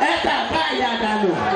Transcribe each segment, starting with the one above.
Essa vai, Adano.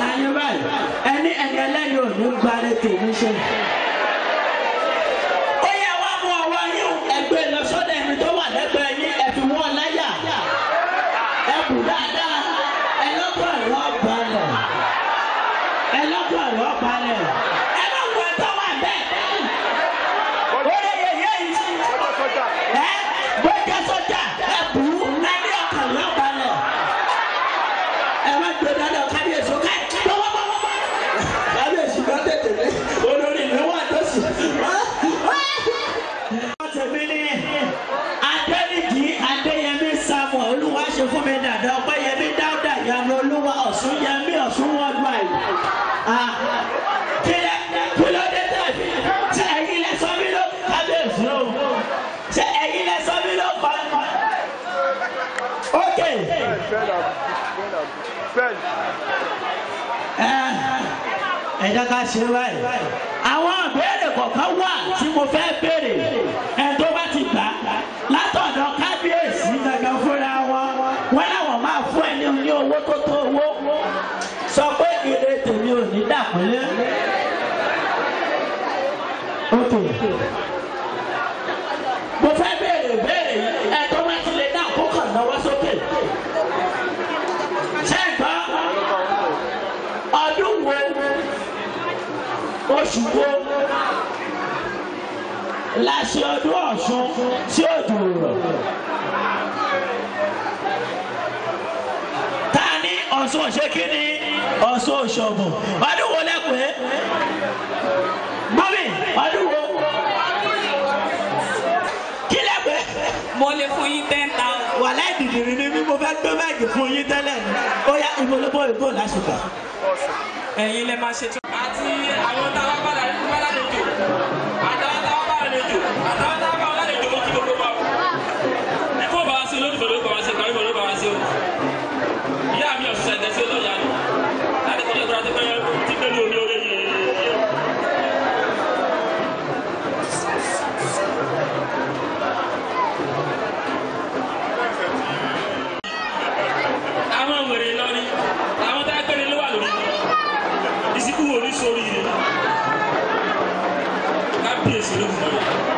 láyé báyìí. Ẹni ẹni ẹlẹ́yìn ò ní gbáre tèmi ṣe. ó yẹ wá mú ọwọ́ yín ẹgbẹ́ e lọ sọ́dọ̀ ẹni tó wà lẹ́gbẹ̀ẹ́ yín. Ẹ fi wọ́n láyà. Ẹ dáadáa. Ẹ ẹ̀rọ balẹ̀. Ẹ ẹ̀rọ balẹ̀. nǹkan ká ṣe báyìí. Àwọn àbẹ̀rẹ̀ kọ̀ọ̀kan wà tí mo fẹ́ béèrè. oṣù wo la ṣe ọdún ọ̀ṣun tí òjò rọ̀. ta ni ọ̀ṣun ṣe kí ni ọ̀ṣun òṣogbo ọdún wo lẹ́pẹ́ mọ́mí ọdún wo. kí lẹ́pẹ́. mo lè fún yín ten thousand. wàhálà ìdìdìrín ni mi mo fẹ́ gbé báàgì fún yín tẹ́lẹ̀ ni ó yá ìmọ̀lẹ́bọ̀ ìbò lásìkò. ẹ̀yin lè máa ṣe tó àwọn táwa bá lálejò àtàwọn táwa bá lálejò àtàwọn. Yes, it is.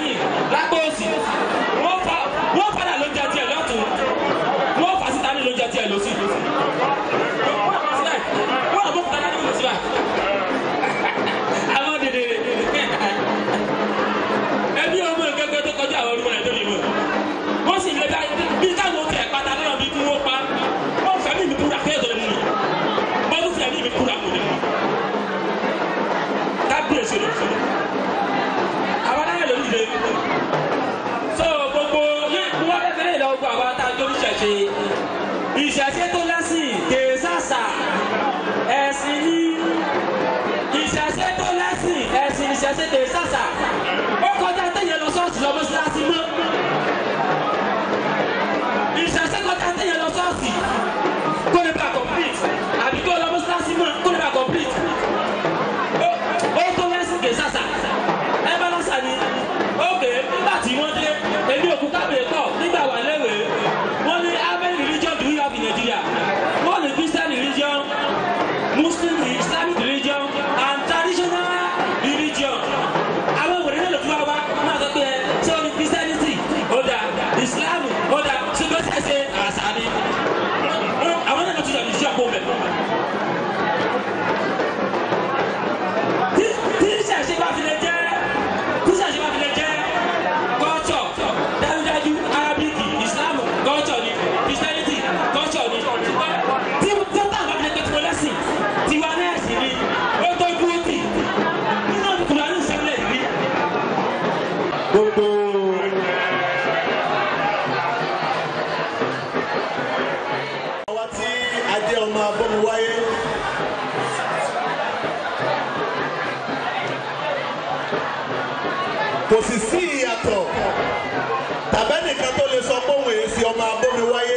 amigo. Lá ṣe ìṣẹ̀ṣe tó lẹ́sìn kèé sàṣà ẹ̀sìn ní ìṣẹ̀ṣe tó lẹ́sìn ẹ̀sìn ìṣẹ̀ṣe kèé sàṣà ó kọjá téèyàn lọ ṣọ́ọ̀ṣì lọ mọ́ṣáláṣí mọ́. Ìṣẹ̀ṣe kọjá téèyàn lọ ṣọ́ọ̀ṣì. tàbẹ́nìkan tó lè sọ pé òun èsì ọmọ abómi wáyé.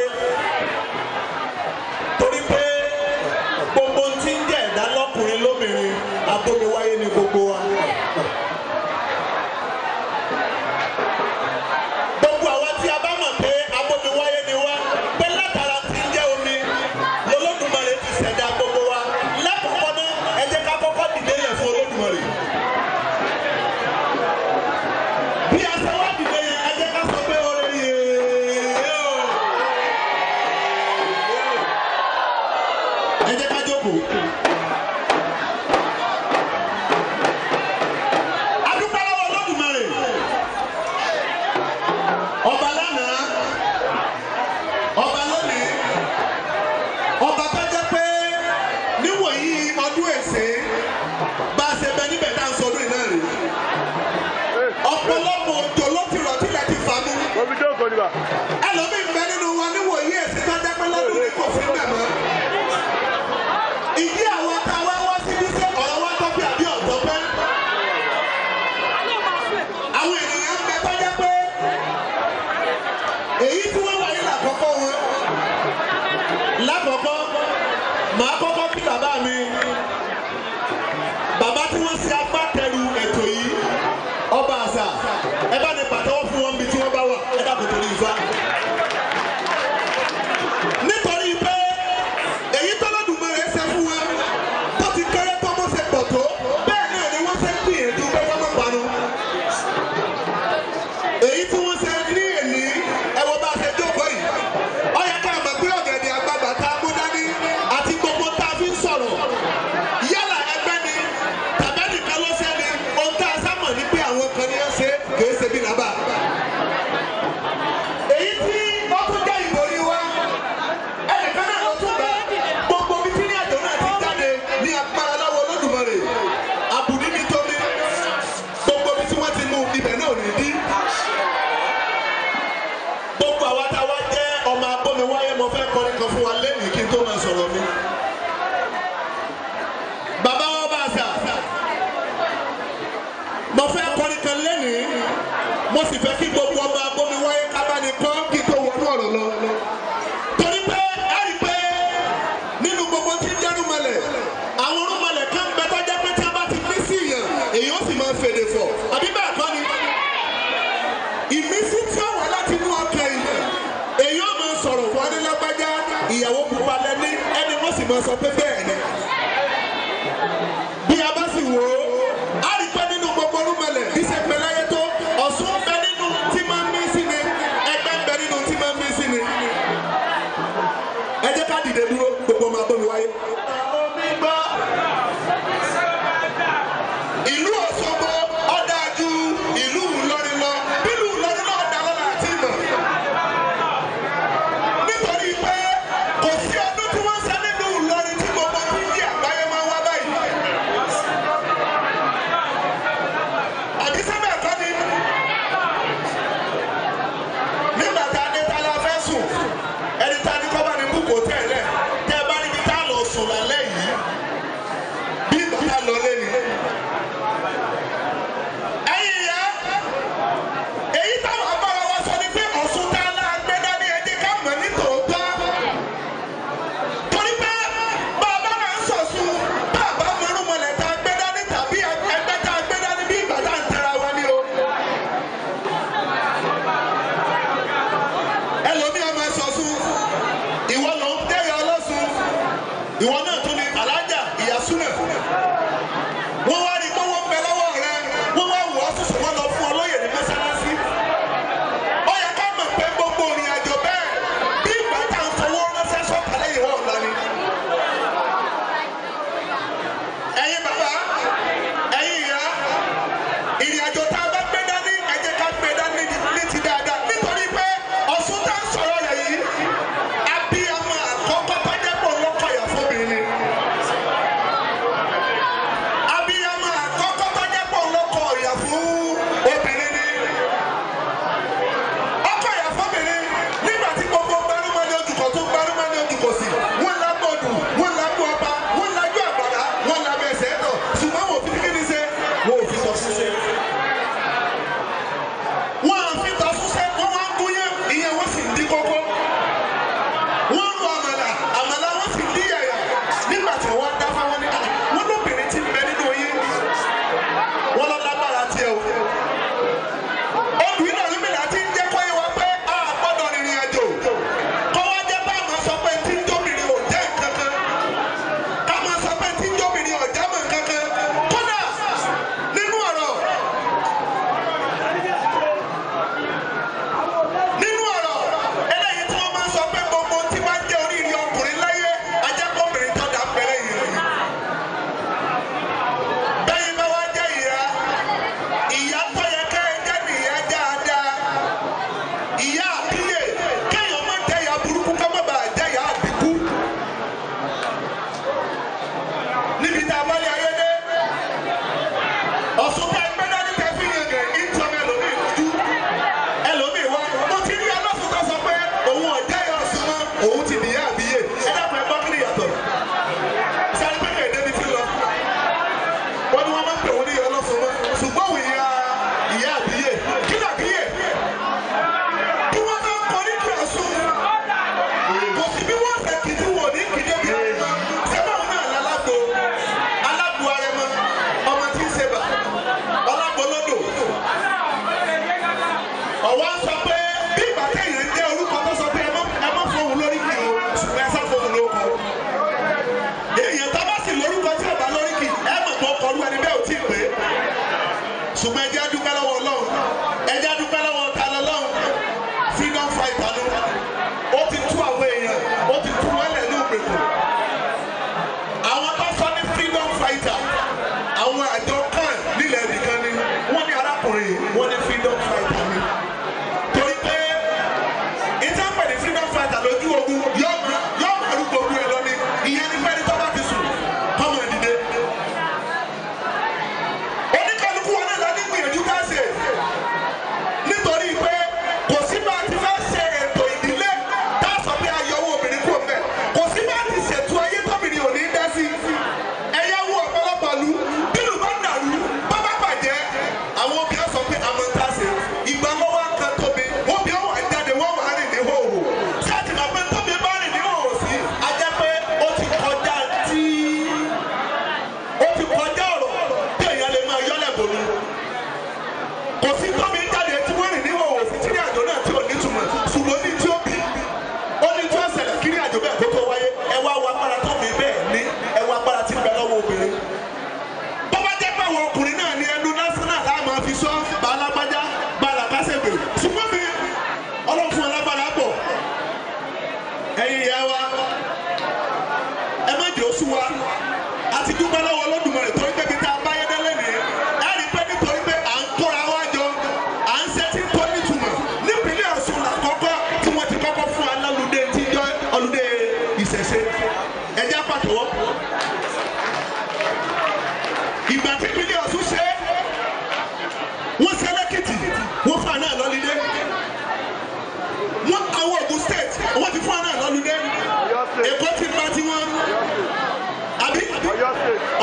sì fẹ́ kí gbogbo ọmọ agbómi wáyé kábàánì kan kí tó wọnú ọ̀rọ̀ lọ. torí pé ẹ rí i pé nínú gbogbo tí ń jẹ́ rúmọlẹ̀ àwọn rúmọlẹ̀ kan bẹ tó jẹ́ pé tí a bá ti mí sí ìyàn èyí ó sì máa ń fèdè fọ̀ àbí bẹ́ẹ̀ kọ́ ni. ìmísí tí ó wà láti inú ọkàn ìyàn èyí ó máa sọ̀rọ̀ fún adélágbájá ìyàwó pupa lẹ́ni ẹni wọ́n sì máa sọ pé bẹ́ẹ̀ ọmọ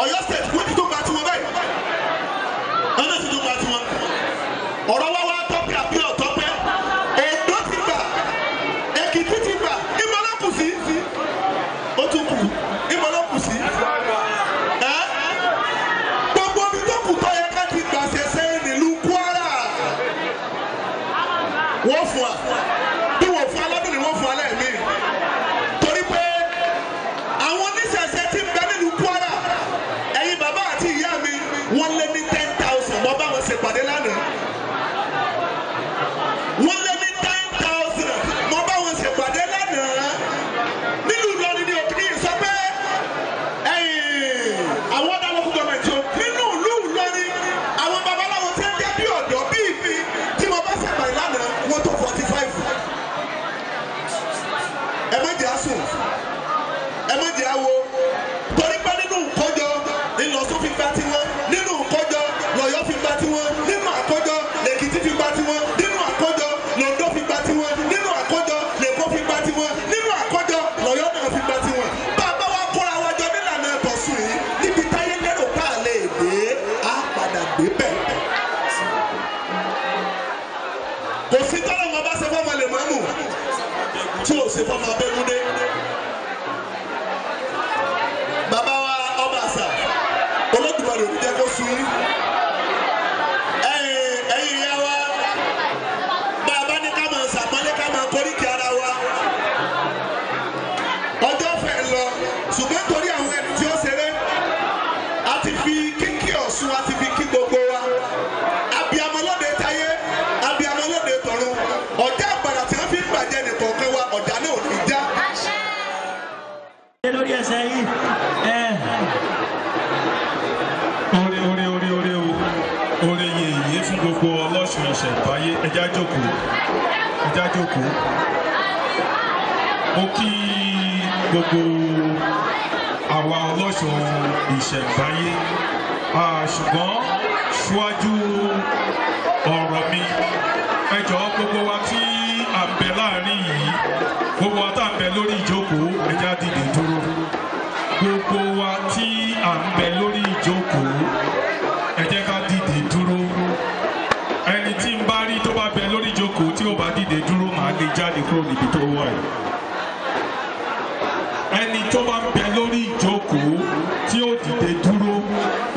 Ọ̀yọ́ state wọ́n ti orí orí orí orí o. Orí yèyé fún gbogbo ọlọ́sùn ìṣẹ̀báyé ẹja jókòó. Ẹja jókòó. Mo kí gbogbo àwa ọlọ́sùn ìṣẹ̀báyé Ah, ṣùgbọ́n ṣíwájú ọ̀rọ̀ mi ẹ jọ̀ọ́ gbogbo wa tí à ń bẹ láàárín yìí gbogbo wa tá à ń bẹ lórí ìjókòó ẹja dìde dúró. Gbogbo wa tí à ń bẹ lórí ìjókòó. Ẹ jẹ́ ká dìde dúró. Ẹni tí ń bá rí tó bá bẹ lórí ìjókòó tí ó bá dìde dúró màá lè jáde kúrò níbi tó wà. Yìí ẹni tó bá ń bẹ lórí ìjókòó tí ó dìde dúró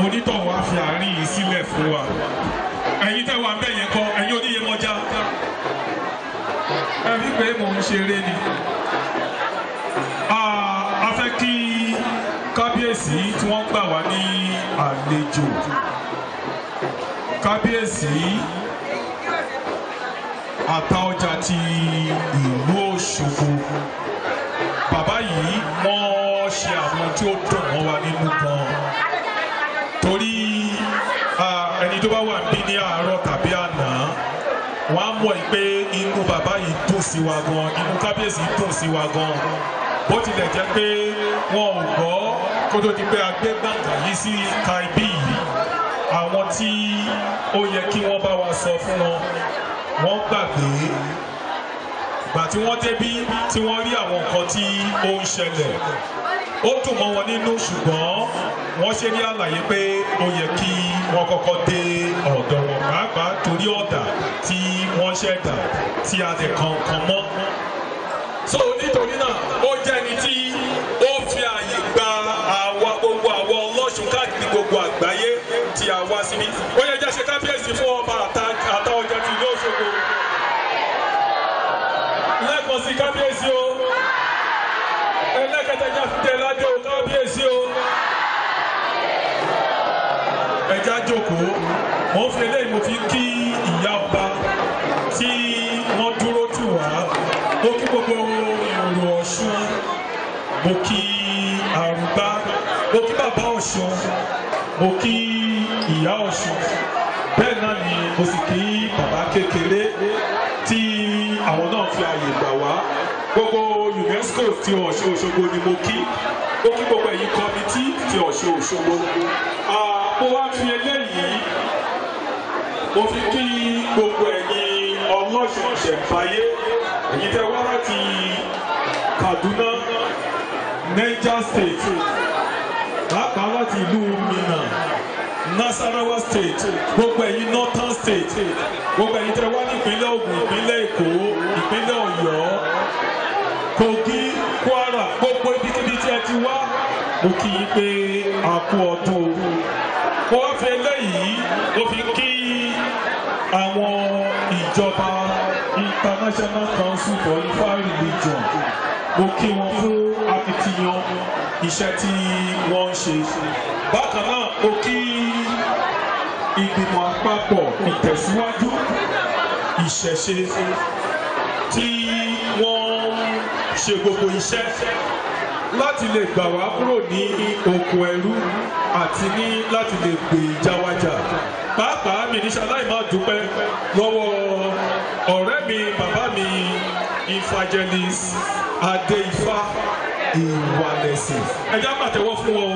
onítọ̀hún á fi àárín yìí sílẹ̀ fún wa. Ẹ̀yin tẹ́ wà yẹn kọ́ ẹ̀yin oníyemọja. Ẹ rí pé mò ń ṣeré ni kábíyèsí tí wọ́n gbà wá ní àlejò. Kábíyèsí àtaọjà ti ìlú Òṣogbo. Bàbá yìí wọ́n ṣe àwọn tí ó dùn mọ́ wa nínú gan. Torí ẹni tó bá wà níbí ní àárọ̀ tàbí àná wọ́n á mọ̀ pé inú bàbá yìí dùn sí wa gan inú kábíyèsí dùn sí wa gan bó tilẹ̀ jẹ́ pé wọn ò gbọ́ kó tó di pé a gbé gbàǹgà yìí sí ka ibí yìí àwọn tí ó yẹ kí wọ́n bá wa sọ fún wọn wọ́n gbàgbé. Ìgbà tí wọ́n débí tí wọ́n rí àwọn nǹkan tí ó ń ṣẹlẹ̀ ó dùn mọ́ wọn nínú ṣùgbọ́n wọ́n ṣe ní àlàyé pé ó yẹ kí wọ́n kọ́kọ́ dé ọ̀dọ̀ wọn pàápàá torí ọ̀dà tí wọ́n ṣẹ̀dá tí a lè kan kan mọ́ so nítorí náà ó jẹ́ ẹni tí ó fi àyè gba àwa gbogbo àwọn ọlọ́sùn káàkiri gbogbo àgbáyé tí a wá síbí. Ó yẹ jẹ́ ṣe kábíyèsí fún ọba àta- àtàọjà ti ìlú Òṣogbo lẹ́ẹ̀kan sí kábíyèsí o. Ẹlẹ́kẹ̀tẹ̀jà fi tẹ̀ ládé o kábíyèsí o. Ẹja jókòó. Mo ń fi eléyìí mo fi kí mo kí àrùbá mo kí bàbá ọ̀ṣun mo kí ìyá ọ̀ṣun. Bẹ́ẹ̀ náà ni mo sì kí bàbá kékeré tí àwọn náà fi àyè gbà wá. Gbogbo UNESCO ti Ọ̀ṣun Òṣogbo ni mo kí. Mo kí gbogbo ẹ̀yin kọ́mítì ti Ọ̀ṣun Òṣogbo. Mo wá fi eléyìí mo fi kí gbogbo ẹ̀yin ọlọ́sùn ìṣẹ̀ǹbáyé ẹ̀yin tẹ́ wá láti Kaduna Niger State. Pàápàá láti ìlú Minna Nasarawa State. Gbogbo ẹ̀yin Northern State. Gbogbo ẹ̀yin tẹ́ wá ní ìpínlẹ̀ Ògùn ìpínlẹ̀ Èkó ìpínlẹ̀ Ọ̀yọ́ Kogi Kwara gbogbo ibikíbi tí ẹ ti wá mo kí yín pé a kú ọdún o wá fi eléyìí mo fi kí àwọn ìjọba International Council for Ifa Religion mo kí wọn fún iṣẹ́ tí wọ́n ń ṣe. Bákan náà mo kí ìgbìmọ̀ àpapọ̀ ìtẹ̀síwájú ìṣẹ̀ṣe tí wọ́n ṣe gbogbo iṣẹ́ láti lè gbà wá kúrò ní oko ẹrú àti ní láti lè gbè ìjà wa jà pàápàá mi ní ṣaláì máa dúpẹ́ lọ́wọ́ ọ̀rẹ́ mi bàbá mi evangelist adéifá ìwàlẹ̀sìn ẹ̀já pàtẹ́wọ́ fún wọn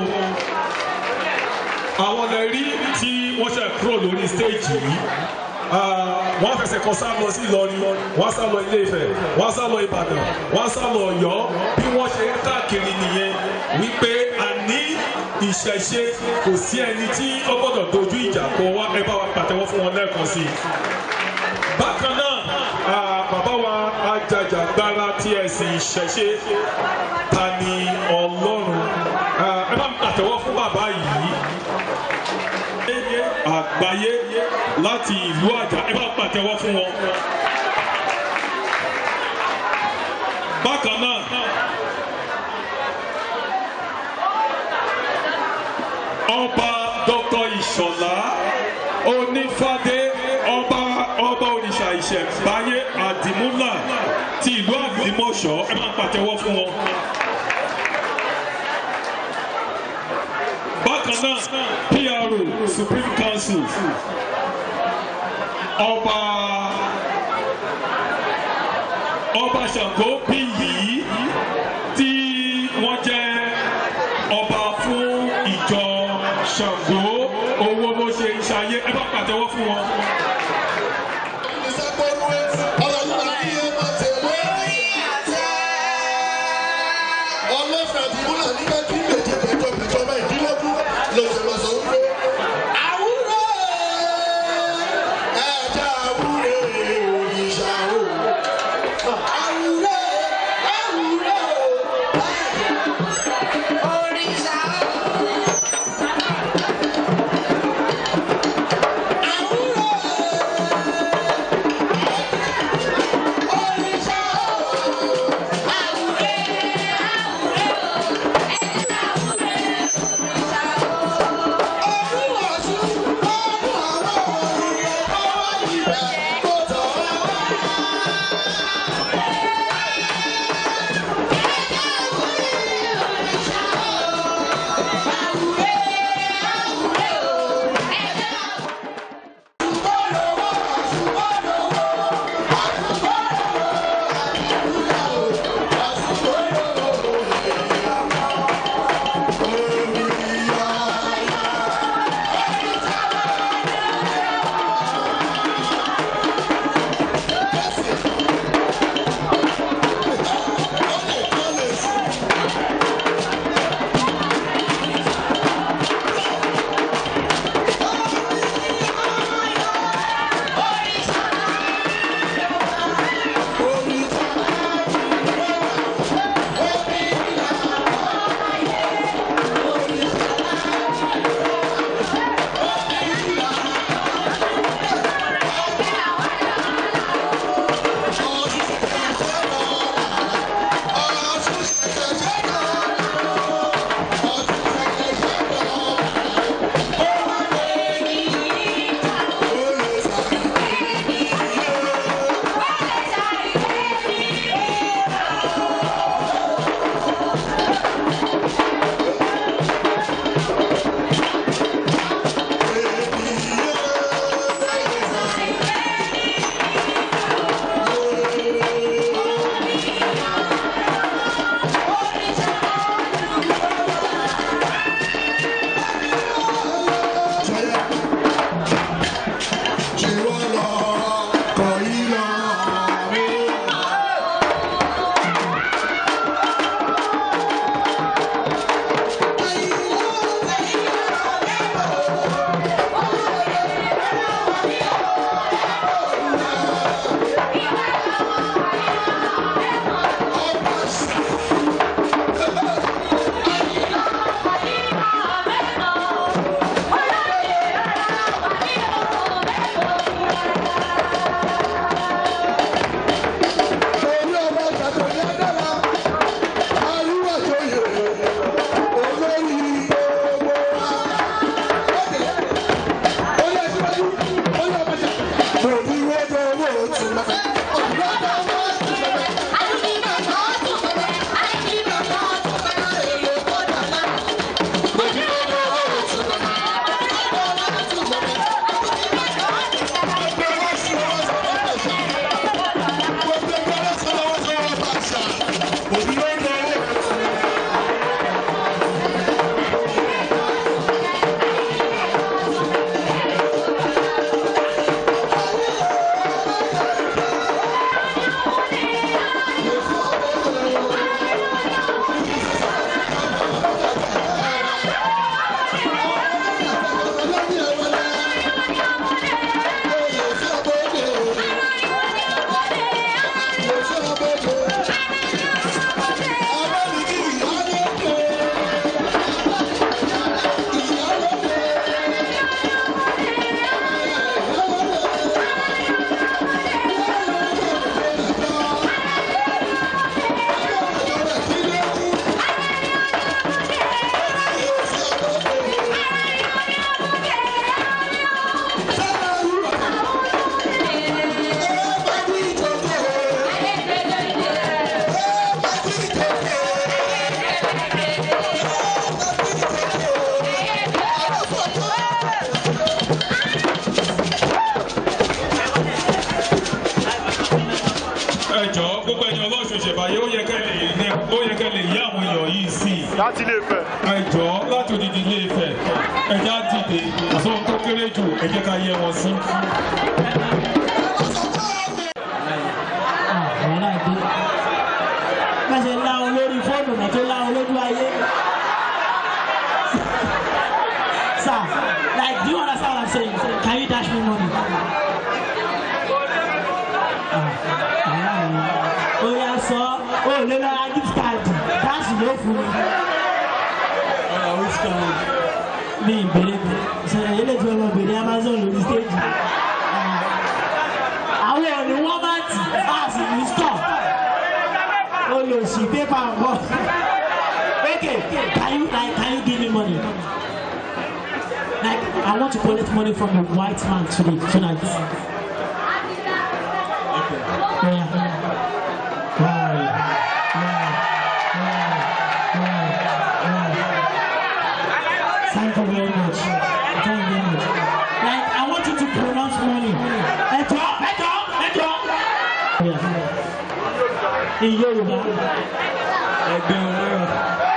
àwọn lè rí tí wọ́n ṣe kúrò lórí stéèjì yìí. Wọ́n fẹsẹ̀ kan sá lọ sí Ìlọrin wọ́n sá lọ Ilé Ifẹ̀ wọ́n sá lọ Ìbàdàn wọ́n sá lọ Ọ̀yọ́. Bí wọ́n ṣe ń káàkiri nìyẹn wípé àní ìṣẹ̀ṣe. Kò sí ẹni tí ó gbọ́dọ̀ dojú ìjà kọ wá. Ẹ bá wa pàtẹ́wọ́ fún wọn lẹ́ẹ̀kan sí i. bákan náà ah, bàbá wa ajàjàgbara tí ẹ̀sìn ìṣẹ̀ṣe ta ni Ọlọ́run? Ẹ bá mi pàtẹ́wọ́ fún bàbá yìí. Àgbáyé láti ìlú àjà ẹ bá pàtẹ́wọ́ fún wọn. bákan náà ọba dr. Ìṣọ̀lá onífádé ọba ọba òrìṣà ìlú àdìmọ̀ṣọ́ ẹ bá pàtẹ́wọ́ fún wọn. bákan náà PRO Supreme Council ọba ọba Ṣàngó bí Ah, wàhálà mi. ó yà sọ ó lè lọ ra gift card dáàsì ló fún mi. mi ìbéèrè sọ̀rọ̀ yẹlẹ̀ tí wọ́n lọ bèrè amazon lórí stage àwọn òní wọ́n bá tì á sì ní stọ̀ olùsí okay can you can you give me money like I want to collect money from a white man today tonight. Okay. Yeah. Thank you very much. Thank you very much. Like I want you to pronounce money. Ẹjọ́ ẹjọ́ ẹjọ́. In Yorùbá. Ẹgbẹ̀rún náírà.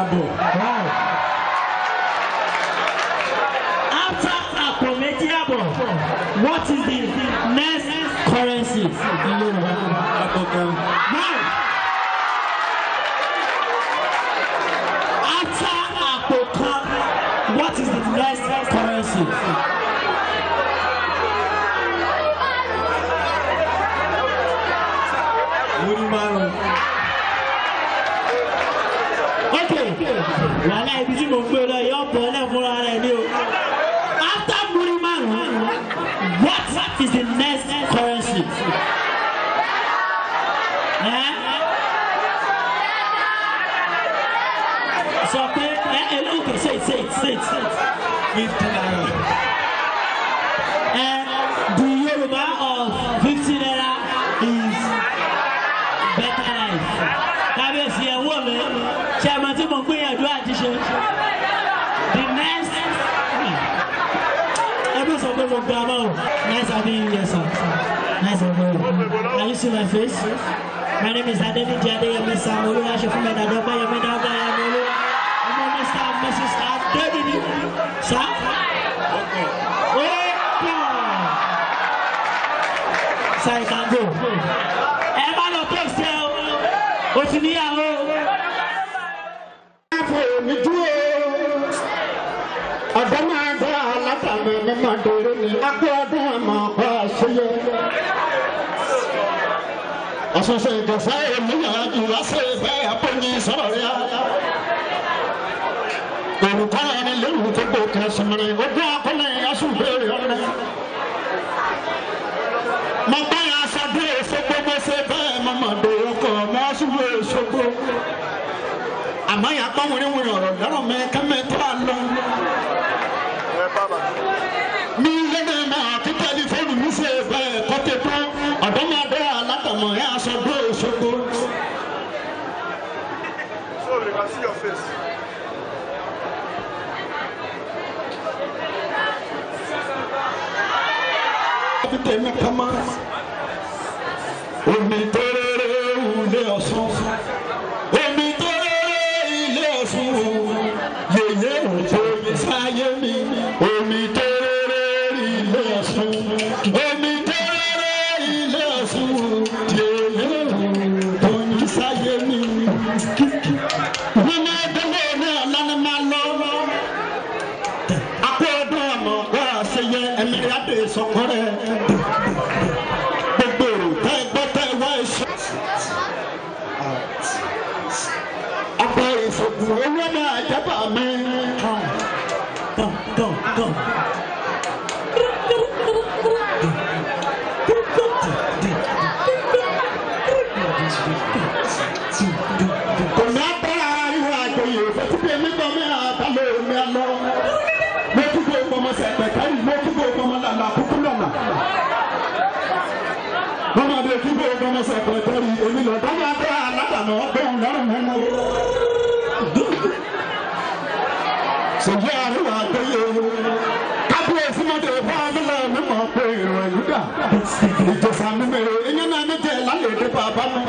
Àbọ̀. Wow. After àbọ̀, what is the next currency in Yoruba? Wow. After kan, what is the next currency? Ibi tí mo gbé lọ yọ bọ̀ ọ́lẹ̀ fúnra ni o. After múrí márùn, what is the next currency? Sọ pé ẹ ẹ okay say it say it having here some nice award. Are you see my face? My name is Adeni Diadeyemi Samolu Ashefumi Dadoba Yemi Dadoba Yemolu. I'm Mr. and Mrs. Adeni. Sir? Okay. Sir, you can go. Everyone, take care. What's in here? Ìjọsá ènìyàn ìwá sí ìfẹ́ àpòyí sọ̀rọ̀ rẹ̀. Òrùka ẹni léwu tó gbó kẹsìmìrì, ojú akọ́lẹ̀ asùnbẹ̀rẹ̀ ọ̀rẹ́. Mo gbá ya aṣáájú Òṣogbo mo ṣe bẹ́ẹ̀ mo mọ̀ dòwò kọ̀ mọ́ asùnwó Òṣogbo àmọ́ yà wìrìwìrì ọ̀rọ̀ lọ́rọ̀ mi náà tí tẹlifóònù mi ṣe bẹ́ẹ̀ kọ́tẹ́ tó ọ̀dọ́mọdé alátọ̀mọ̀ yà aṣọ gbé Òṣogbo. So they can see your face. Bí tèmi kama owó náà jábà mi. dán dán dán. kò ní abẹ́rẹ́ ara yìí wá àjọyè fẹ́tùkú èmi gbọ́ mi náà balẹ̀ omi àlọ́ mẹ́tùkú ìgbọ́mọ sẹ̀pẹ̀ káyì mẹ́tùkú ìgbọ́mọ làlà kúkú lọ́nà. mọ́mọ́dé kúkú ìgbọ́mọ sẹ̀pẹ̀ káyì èmi lọ́dọ́ máa bẹ́ẹ̀ aládàá náà gbẹ̀hùn lọ́rùn mẹ́mọ́ sèyí àríwá àgbẹ̀yẹ kábíyèsí mọ̀tò ìfọ̀ àmìlà mi mọ̀ pé ìrọ̀ yúdà ìjọsà mi mèrè ẹ̀yẹ́ náà mi jẹ́ lálẹ́ èdè bàbá mi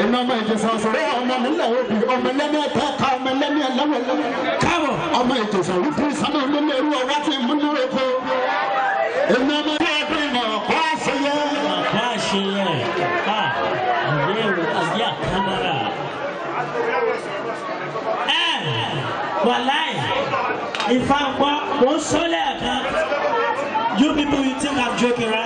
ẹ̀yẹ́ ọmọ ìjọsà sọ̀rọ̀ ọmọ mi là ó bi ọmọ lẹ́ni ẹ̀ta ká ọmọ lẹ́ni ẹ̀lẹ́wẹ̀lẹ́ káàbọ̀ ọmọ ìjọsà wípé sánà ọmọ mi rú ọwọ́ àti ìmúlẹ̀ ẹ̀kọ́ ẹ̀yẹ́ ọmọ ìfapá mò ń sọ lẹ́ẹ̀kan you people you think I'm joking right.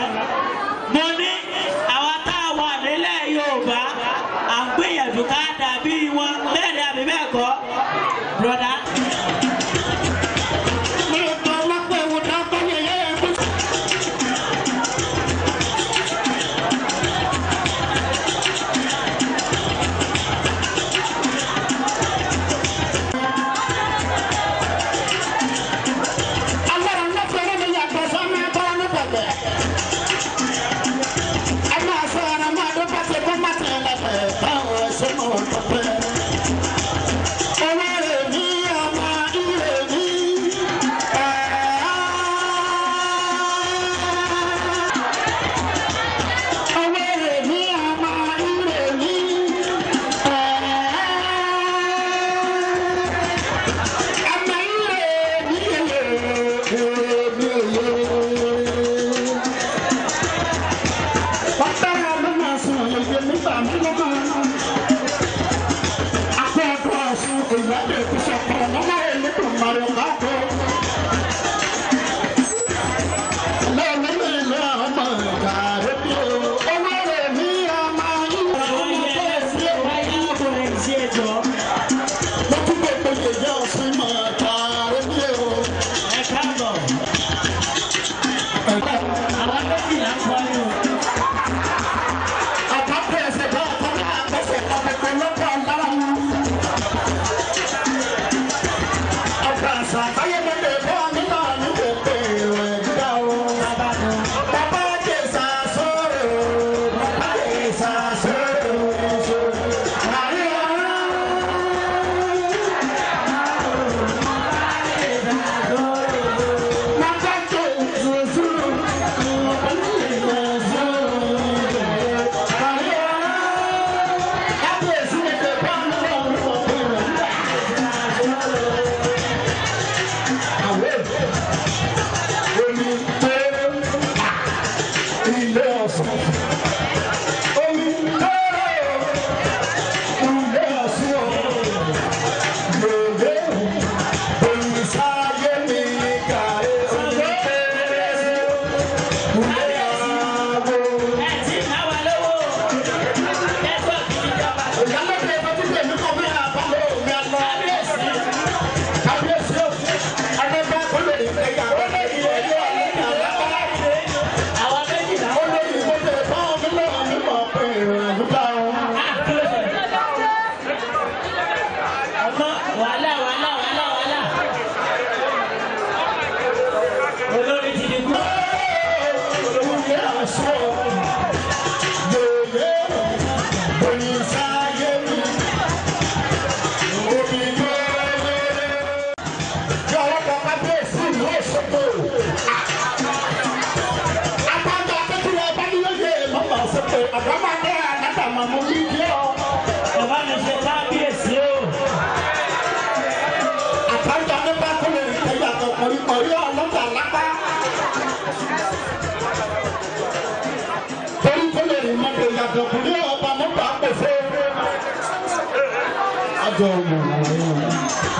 jọ mọ̀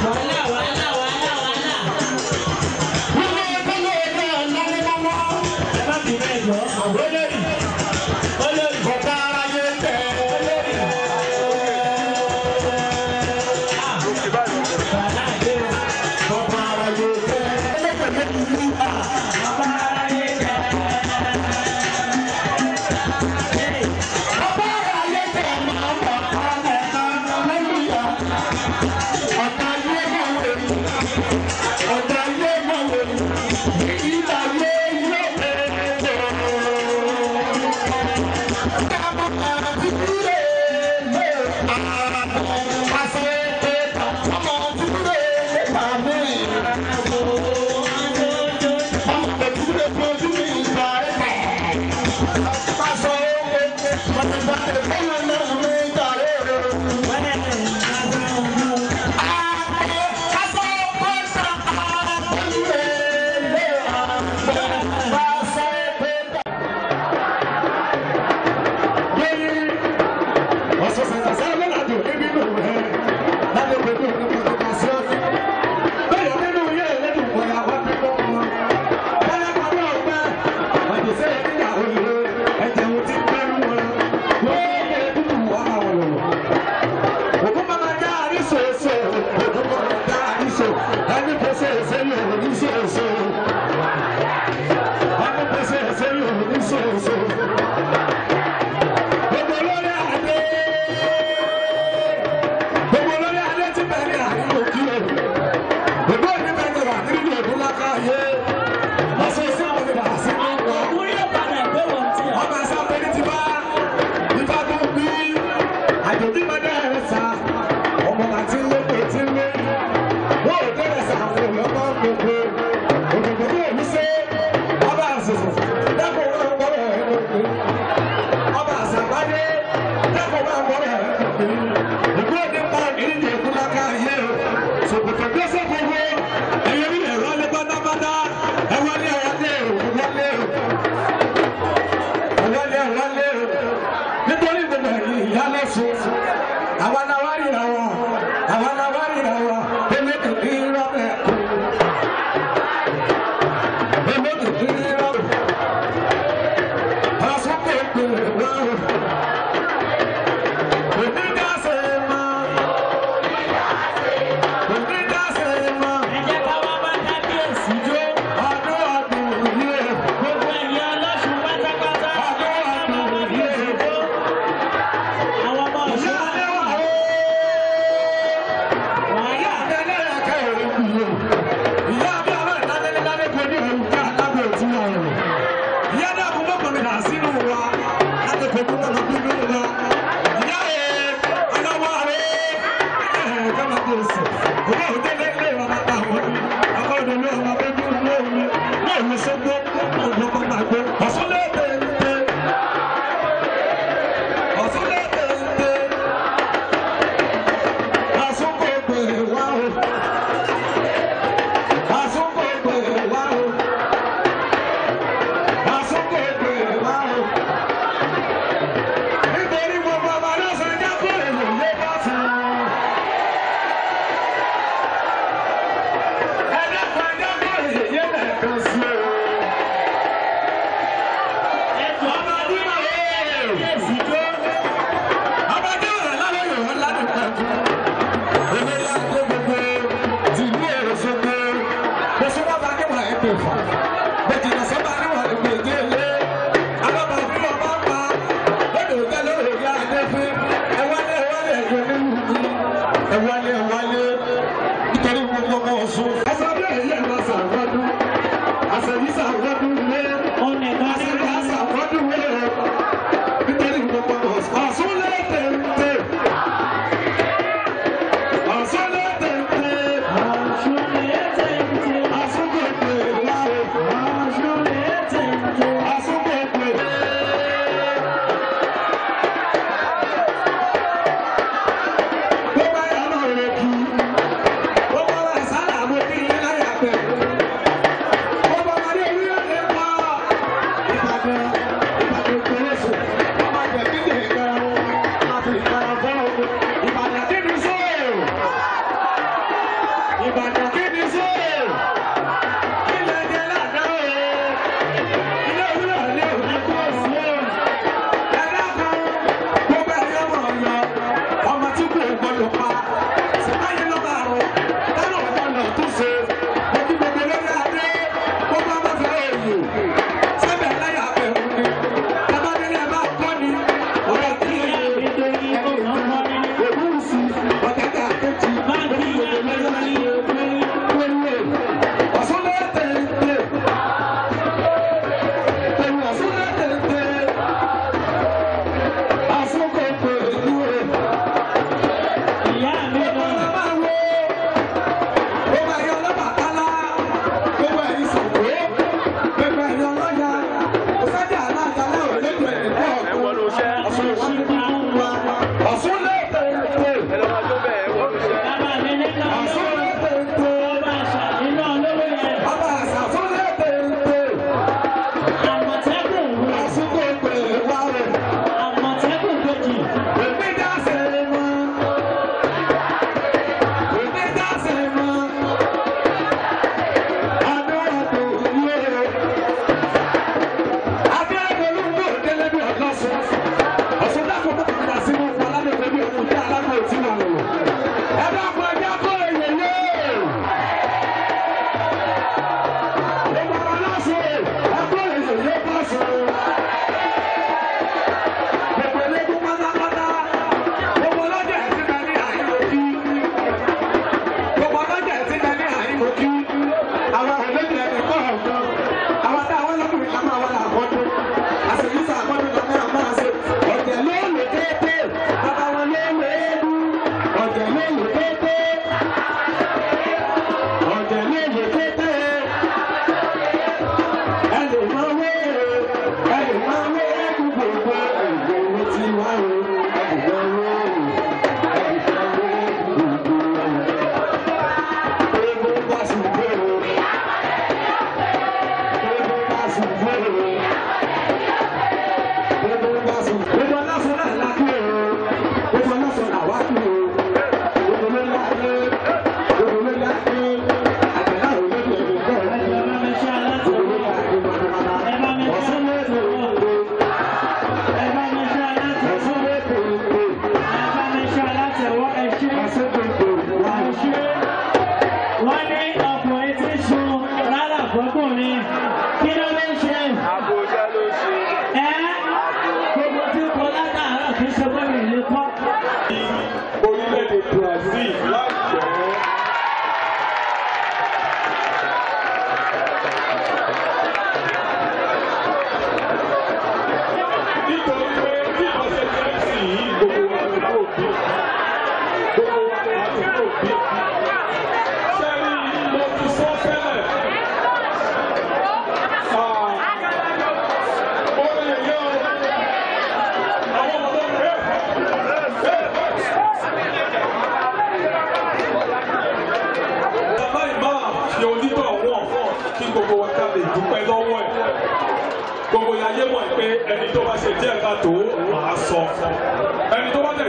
wàhálà wàhálà wàhálà wàhálà. wọ́n ní ọdún náà ọ̀dọ́ ọ̀nà lọ́wọ́ ẹ bá bìrẹ̀ jọ.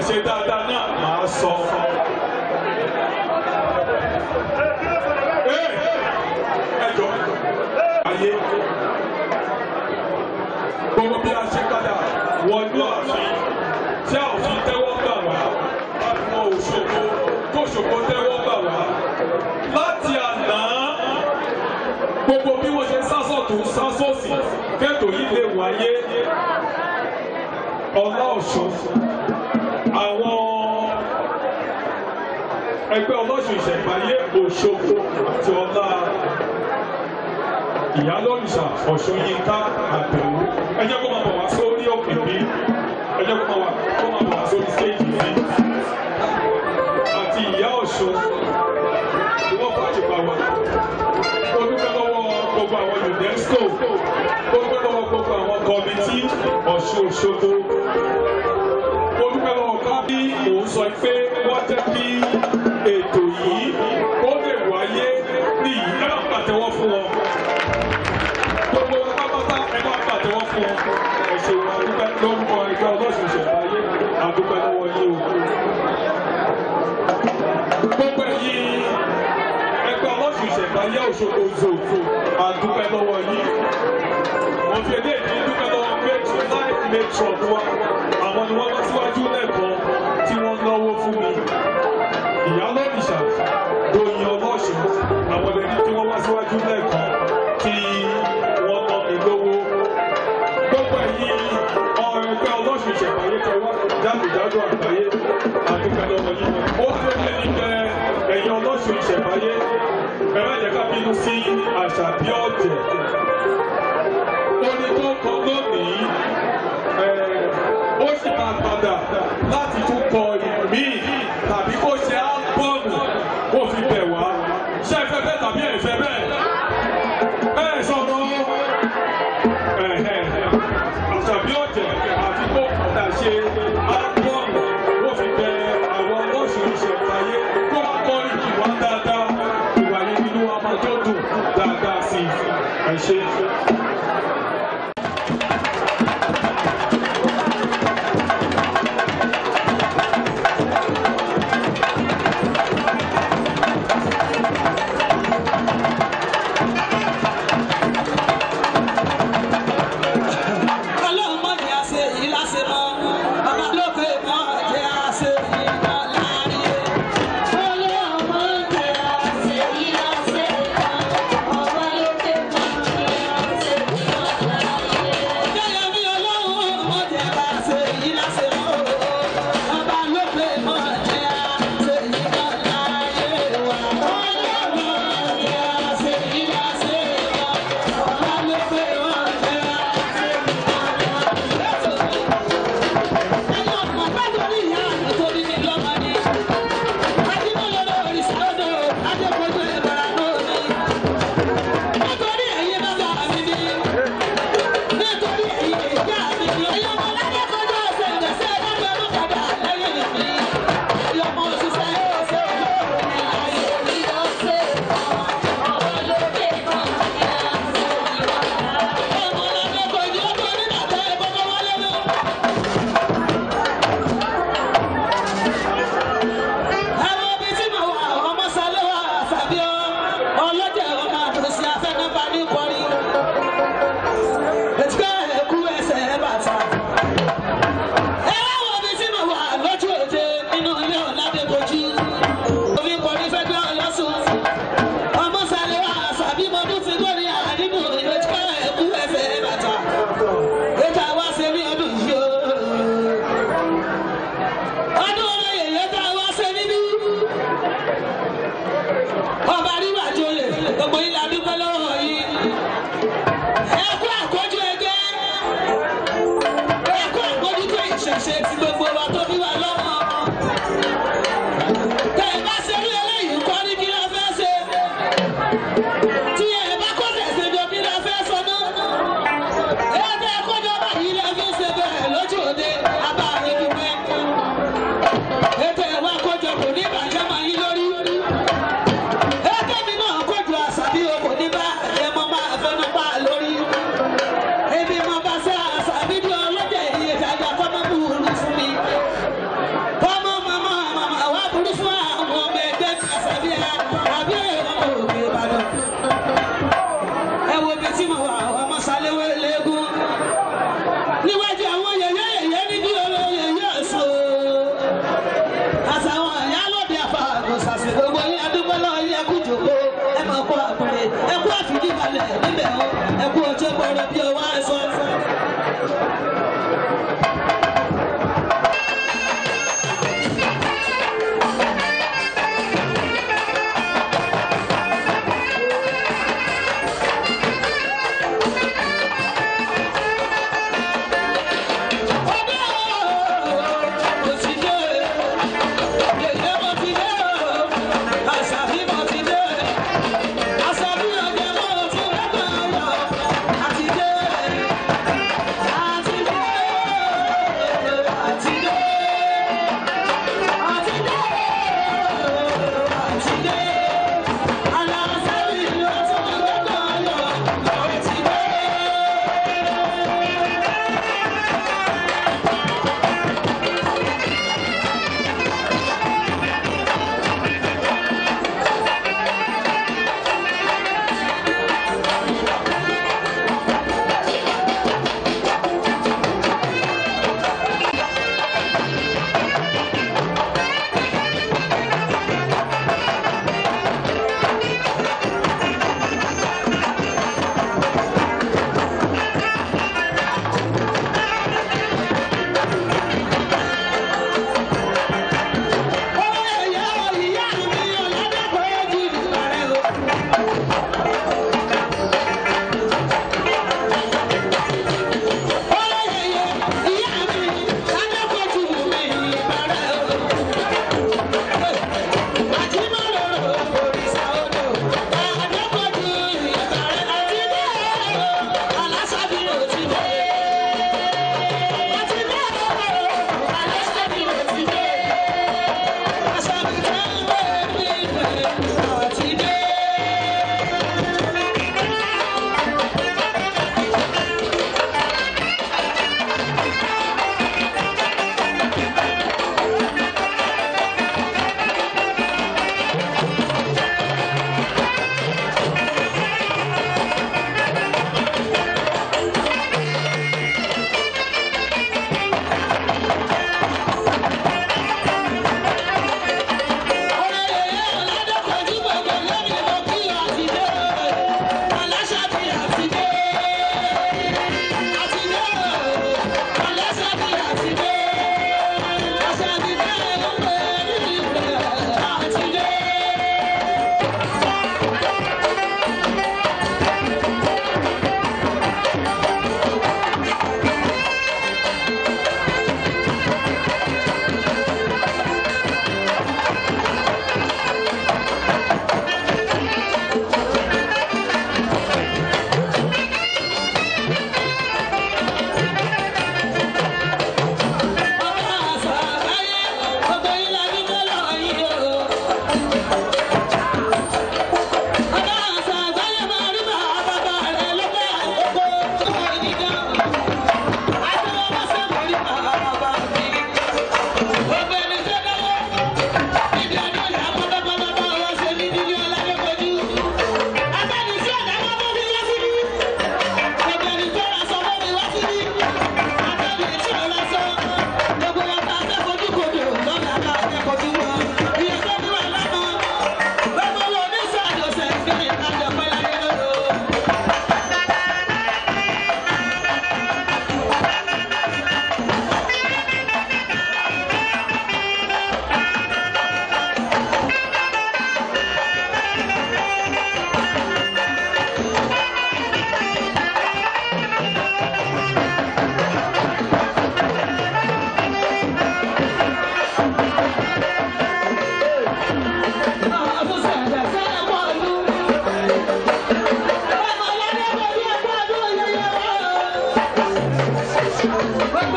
ṣe dáadáa náà máa sọ. Fún ẹjọ ayé. Gbogbo bí a ṣe padà wọnú ààfin tí a ò fi tẹ́wọ́ gbà wá àwọn òṣogbo tó ṣògbó tẹ́wọ́ gbà wá. Láti àná gbogbo bí wọ́n ṣe sásọ̀tún sásọ̀sì kẹ́tò yìí lè wáyé. Ọlá. ẹgbẹ́ ọlọ́sùn ìṣẹ̀ǹbáyé Òṣogbo àti ọlá ìyálórìṣà Ọ̀ṣun Yínká àbẹ̀wò. Ẹ jẹ́ kó máa bọ̀ wá sórí òkè bí. Ẹ jẹ́ kó máa bọ̀ wá sórí stéèjì bí. Àti ìyá Ọ̀ṣun tí wọ́n fàájì pa wá. Olùkọ́ lọ́wọ́ gbogbo àwọn UNESCO. Olùkọ́ lọ́wọ́ gbogbo àwọn kọ́mítì Ọ̀ṣun Òṣogbo olùkọ́ lọ́wọ́ ká bí òun sọ pé. Ṣokozo àdúpẹ́ lọ́wọ́ yìí mo fi dúpẹ́ lọ́wọ́ pé tonight make sure wa. Àwọn ni wọ́n wá síwájú. capit nou fin a chapiote. Super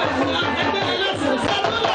Everybody's not. Everybody's not. Everybody's not.